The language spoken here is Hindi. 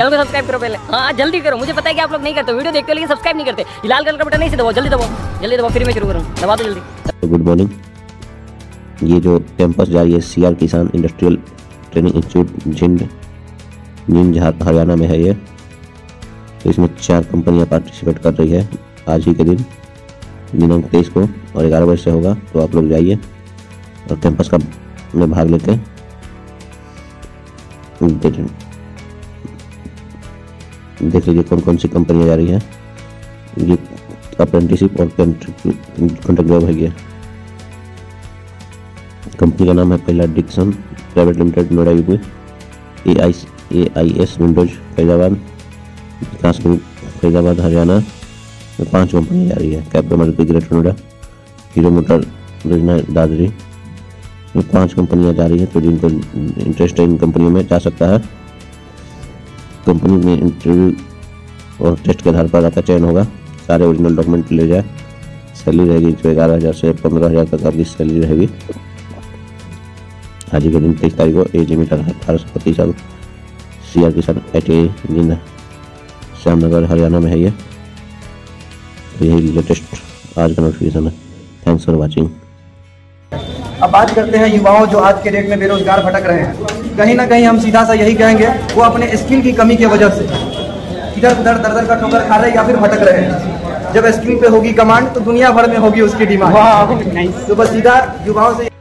चैनल को सब्सक्राइब करो पहले। हाँ जल्दी करो। मुझे पता है कि आप लोग नहीं करते, वीडियो देखते लेकिन सब्सक्राइब नहीं करते। लाल कलर का बटन नहीं दबाओ, जल्दी दबाओ। जल्दी दबाओ, फिर मैं शुरू करूँ। दबा दो जल्दी। गुड मॉर्निंग ये जो कैंपस जा रही है C R Kisan industrial training institute झिंड Jind Haryana में है ये। तो इसमें चार कंपनियाँ पार्टिसिपेट कर रही है आज ही के दिन दिनांक तेईस को और ग्यारह बजे से होगा तो आप लोग जाइए और कैंपस का में भाग लेते हैं। देख- लीजिए कौन कौन सी कंपनियाँ जा रही है। ये अप्रेंटिसिप और कॉन्ट्रैक्ट जॉब है ये। कंपनी का नाम है पहला Dixon private limited Noida UP A I A I S Windows Faizabad Vikas Faizabad Haryana में पाँच कंपनी जा रही है capital Maruti greater Noida Hero motor योजना दादरी में पाँच कंपनियाँ जा रही हैं तो जिनको इंटरेस्ट है इन कंपनियों में जा सकता है। कंपनी में इंटरव्यू और टेस्ट के आधार पर आपका चयन होगा। सारे ओरिजिनल डॉक्यूमेंट ले जाए। सैलरी रहेगी जो ग्यारह हज़ार से पंद्रह हज़ार तक आपकी सैलरी रहेगी। आज के दिन तेईस तारीख को एज लिमिट अठारह सौ पच्चीस साल सी आर किसान टी आई जिंद श्यामनगर, हरियाणा में है ये। तो यही लेटेस्ट आज का नोटिफिकेशन है। थैंक्स फॉर वॉचिंग अब बात करते हैं युवाओं जो आज के डेट में बेरोजगार भटक रहे हैं। कहीं ना कहीं हम सीधा सा यही कहेंगे वो अपने स्किल की कमी की वजह से। इधर उधर दर दर का ठोकर खा रहे हैं या फिर भटक रहे हैं। जब स्किल पे होगी कमांड तो दुनिया भर में होगी उसकी डिमांड तो बस सीधा युवाओं से